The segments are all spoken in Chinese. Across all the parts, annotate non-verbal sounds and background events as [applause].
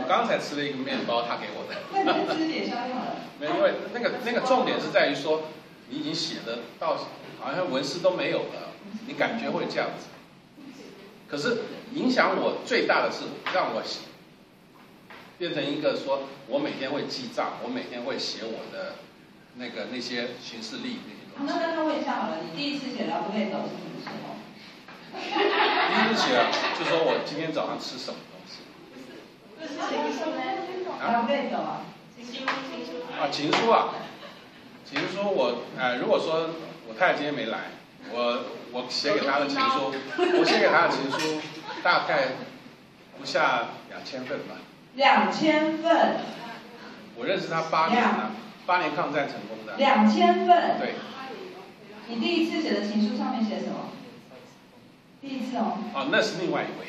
我刚才吃了一个面包，他给我的。那你就吃点宵夜好了。[laughs] 没有，因为那个那个重点是在于说，你已经写的到好像文思都没有了，你感觉会这样子。可是影响我最大的是让我变成一个说，我每天会记账，我每天会写我的那个那些行事历那些东西。那那他问一下好了，你第一次写劳不累走是什么时候？[laughs] 第一次写了，就说我今天早上吃什么啊？啊，情书啊，情书我呃，如果说我太太今天没来，我我写给她的情书，我写给她的情书大概不下两千份吧。两千份。我认识她八年了，八年抗战成功的。两千份。对。你第一次写的情书上面写什么？第一次哦。哦，那是另外一位。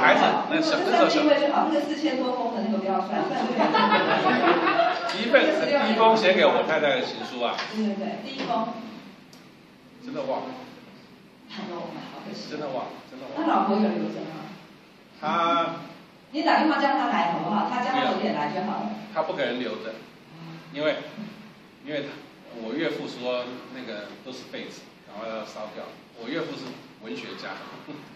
孩子，那小那个另外就好，那个四千多封的那个不要算。第 [laughs] 一份，[laughs] 第一封写给我太太的情书啊。对对对，第一封。真的忘了。太忘了，好可惜。真的忘了，真的忘了。他老婆有留着吗？他。你打电话叫他来好不好？他叫他早点来就好了。他不给人留着，因为，因为他我岳父说那个都是被子，然后要烧掉。我岳父是文学家。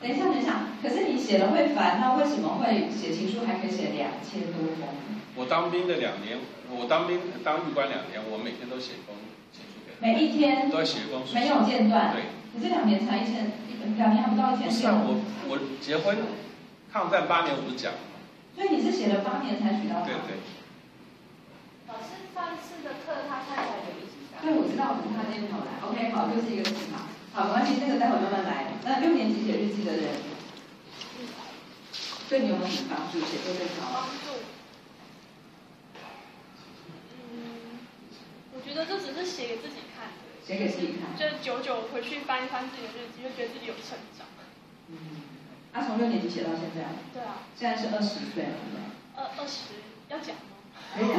等一下，等一下，可是你写了会烦，那为什么会写情书还可以写两千多封？我当兵的两年，我当兵当狱官两年，我每天都写封情书给。每一天。都要写封书。没有间断。对。你这两年才一千，两年还不到一千。不是啊，我我结婚，抗战八年，我不是讲。所以你是写了八年才娶到她。对对。老师上次的课，他太太有一起上。对，我知道，我是他那天跑来。OK，好，又是一个奇葩。好，没关系，这个待会慢慢来。那六年级写日记的人，对你有没有什么帮助？写作对他帮助。嗯，我觉得这只是写给自己看。写给自己看。就久久回去翻一翻自己的日记，就觉得自己有成长。嗯。他从六年级写到现在。对啊。现在是二十岁了，二二十要讲吗？可以讲。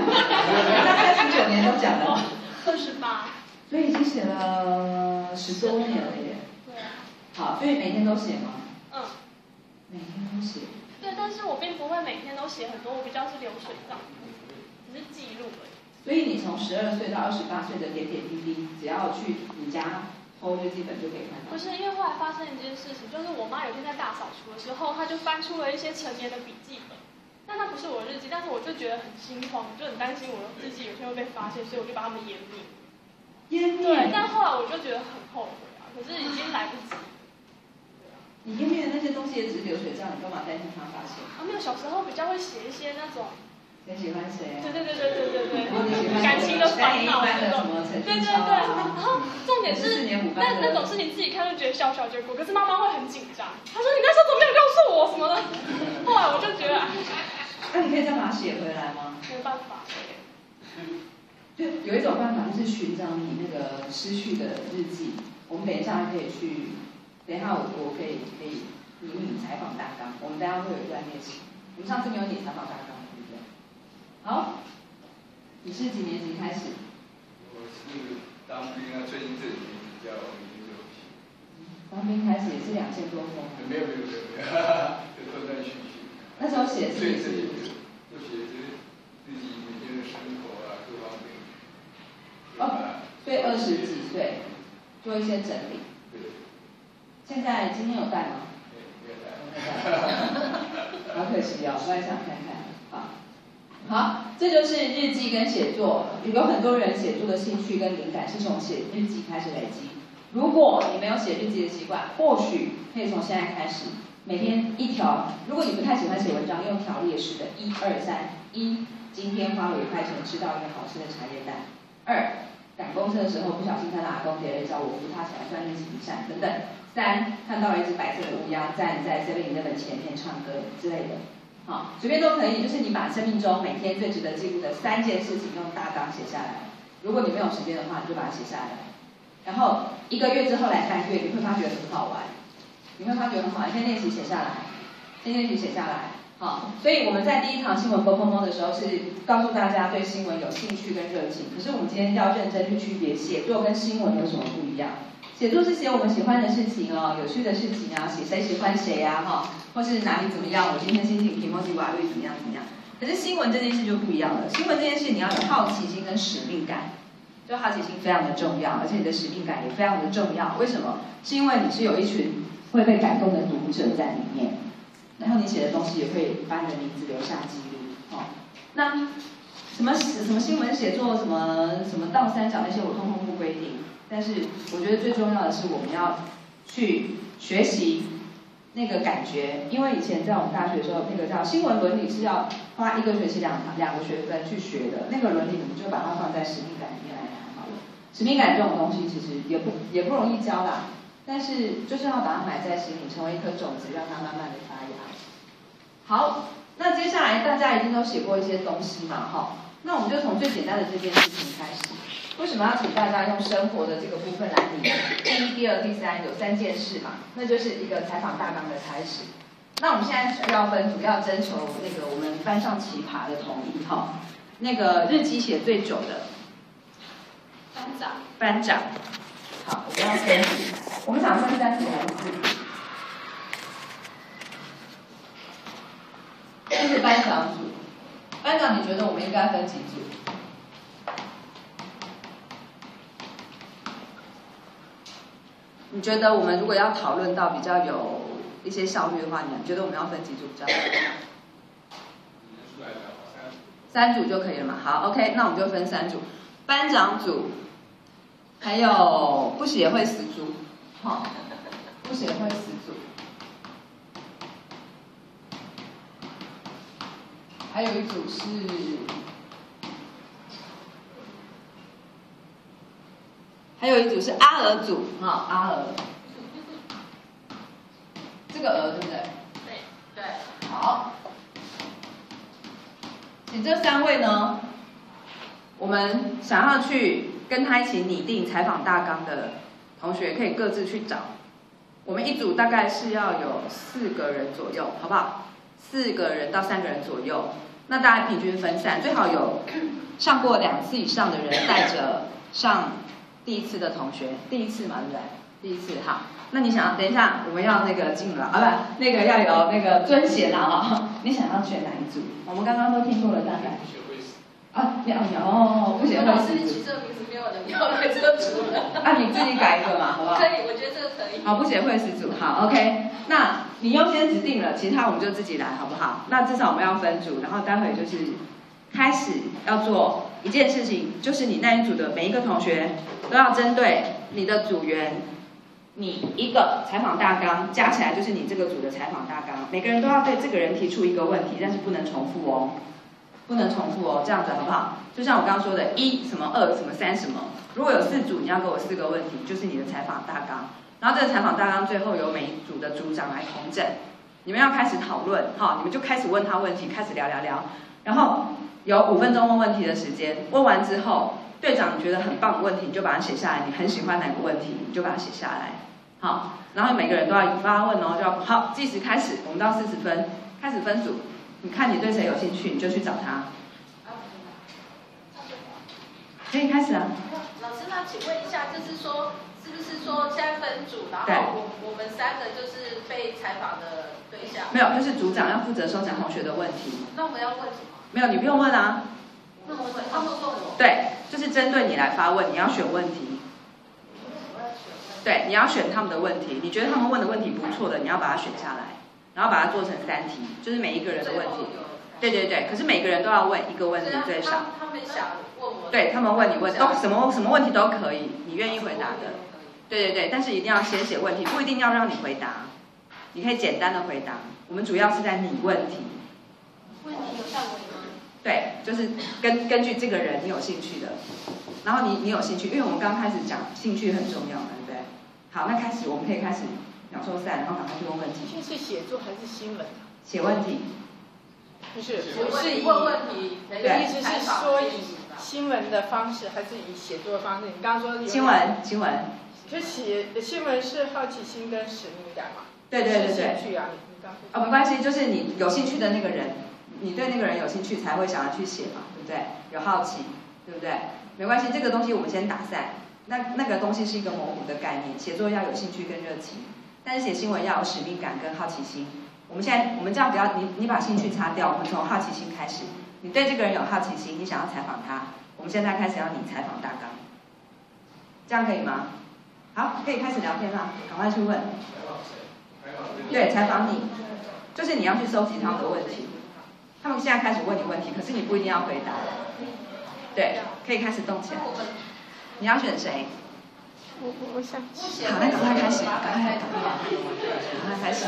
大概十九年都讲了。二十八。所以已经写了十多年了耶。对啊。好，所以每天都写吗？嗯。每天都写。对，但是我并不会每天都写很多，我比较是流水账，只是记录而已。所以你从十二岁到二十八岁的点点滴滴，只要去你家偷日记本就可以看到。不是，因为后来发生一件事情，就是我妈有天在大扫除的时候，她就翻出了一些成年的笔记本。但它不是我的日记，但是我就觉得很心慌，就很担心我的日记有天会被发现，所以我就把它们湮灭。对，但后来我就觉得很后悔啊，可是已经来不及。你湮灭的那些东西也只是流水账，你干嘛担心他发现？啊，没有，小时候比较会写一些那种。你喜欢谁？对对对对对对对。感情的烦恼那种。对对对，然后重点是那那种是你自己看就觉得笑笑就过，可是妈妈会很紧张。她说你那时候怎么没有告诉我什么的？后来我就觉得。那你可以再把它写回来吗？没办法。[laughs] 就有一种办法，就是寻找你那个失去的日记。我们等一下可以去，等一下我我可以可以拟你采访大纲。我们等下会有一段练习。我们上次没有拟采访大纲，对不对？好，你是几年级开始？我是当兵啊，最近这几年比较已经有起。当兵开始也是两千多封。没有没有没有没有，哈哈，就断断续续。[laughs] 那时候写字是？就写是自己每天的生活啊，各方面。哦，所以二十几岁做一些整理。现在今天有带吗？没有带。好可惜哦，我也想看看。好，好，这就是日记跟写作。有很多人写作的兴趣跟灵感是从写日记开始累积。如果你没有写日记的习惯，或许可以从现在开始，每天一条。如果你不太喜欢写文章，用条列式的，一二三，一，今天花了五块钱吃到一个好吃的茶叶蛋。二，赶公车的时候不小心看到阿公跌了一跤，我扶他起来锻炼行善等等。三，看到了一只白色的乌鸦站在 Seven Eleven 前面唱歌之类的。好，随便都可以，就是你把生命中每天最值得记录的三件事情用大纲写下来。如果你没有时间的话，你就把它写下来。然后一个月之后来看月，你会发觉很好玩，你会发觉很好玩，先练习写下来，先练习写下来。好，所以我们在第一堂新闻播碰碰的时候，是告诉大家对新闻有兴趣跟热情。可是我们今天要认真去区别写作跟新闻有什么不一样。写作是写我们喜欢的事情哦，有趣的事情啊，写谁喜欢谁呀哈，或是哪里怎么样，我今天心情平莫吉瓦绿怎么样怎么样。可是新闻这件事就不一样了，新闻这件事你要有好奇心跟使命感，就好奇心非常的重要，而且你的使命感也非常的重要。为什么？是因为你是有一群会被感动的读者在里面，你写的东西也会把你的名字留下记录哦。那什么什么新闻写作什么什么倒三角那些我通通不规定，但是我觉得最重要的是我们要去学习那个感觉，因为以前在我们大学的时候，那个叫新闻伦理是要花一个学期两两个学分去学的，那个伦理我们就把它放在使命感里面来谈好了。使命感这种东西其实也不也不容易教啦，但是就是要把它埋在心里，成为一颗种子，让它慢慢的发。好，那接下来大家一定都写过一些东西嘛，哈。那我们就从最简单的这件事情开始。为什么要请大家用生活的这个部分来拟？第一、第二、第三有三件事嘛，那就是一个采访大纲的开始。那我们现在需要分，主要征求那个我们班上奇葩的同意哈。那个日期写最久的班长，班长。好，我们要分组，我们想分三组还是？班长组。班长，你觉得我们应该分几组？你觉得我们如果要讨论到比较有一些效率的话，你觉得我们要分几组比较好？三组就可以了嘛？好，OK，那我们就分三组，班长组，还有不写会死组，好，不写会死组。还有一组是，还有一组是阿娥组啊，阿娥，这个鹅对不对？对对。好，请这三位呢，我们想要去跟他一起拟定采访大纲的同学，可以各自去找。我们一组大概是要有四个人左右，好不好？四个人到三个人左右。那大家平均分散，最好有上过两次以上的人带着上第一次的同学，第一次嘛，对不对？第一次好。那你想，等一下我们要那个进了啊，不，那个要有那个尊贤了哈。你想要选哪一组？我们刚刚都听过了，大概。啊，要要哦，不写会死。老师，你取这个名字没有人要来这组了。啊，你自己改一个嘛，好不好？可以，我觉得这个可以。好，不写会死组，好，OK。那你优先指定了，其他我们就自己来，好不好？那至少我们要分组，然后待会就是开始要做一件事情，就是你那一组的每一个同学都要针对你的组员，你一个采访大纲加起来就是你这个组的采访大纲，每个人都要对这个人提出一个问题，但是不能重复哦。不能重复哦，这样子好不好？就像我刚刚说的，一什么二什么三什么，如果有四组，你要给我四个问题，就是你的采访大纲。然后这个采访大纲最后由每一组的组长来统整，你们要开始讨论，哈，你们就开始问他问题，开始聊聊聊。然后有五分钟问问题的时间，问完之后，队长觉得很棒的问题，你就把它写下来。你很喜欢哪个问题，你就把它写下来，好。然后每个人都要发问哦，就要好计时开始，我们到四十分开始分组。你看你对谁有兴趣，你就去找他。可以开始啊。老师，那请问一下，就是说，是不是说现在分组，然后我我们三个就是被采访的对象？没有，就是组长要负责收集同学的问题。那我们要问什么？没有，你不用问啊。那我问，他们问我。对，就是针对你来发问，你要选问题。对，你要选他们的问题，你觉得他们问的问题不错的，你要把它选下来。然后把它做成三题，就是每一个人的问题。对对对，可是每个人都要问一个问题最少。他们想问我。对他们问你问都什么什么问题都可以，你愿意回答的。对对对，但是一定要先写问题，不一定要让你回答，你可以简单的回答。我们主要是在拟问题。问题有效果吗？对，就是根根据这个人你有兴趣的，然后你你有兴趣，因为我们刚开始讲兴趣很重要，对不对？好，那开始我们可以开始。鸟兽散，然后赶快去问问题。是写作还是新闻？写问题。不是，不是问问题。意思是说以新闻的方式，还是以写作的方式？你刚刚说新闻，新闻。就写新闻是好奇心跟使命感嘛？对对对对。兴趣啊，你刚。啊，没关系，就是你有兴趣的那个人，你对那个人有兴趣，才会想要去写嘛，对不对？有好奇，对不对？没关系，这个东西我们先打散。那那个东西是一个模糊的概念，写作要有兴趣跟热情，但是写新闻要有使命感跟好奇心。我们现在我们这样不要你你把兴趣擦掉，我们从好奇心开始。你对这个人有好奇心，你想要采访他，我们现在开始要你采访大纲，这样可以吗？好，可以开始聊天了，赶快去问。对，采访你，就是你要去收集他们的问题。他们现在开始问你问题，可是你不一定要回答。对，可以开始动起来。你要选谁？我我想。好，那赶快开始，赶快赶快，赶快开始。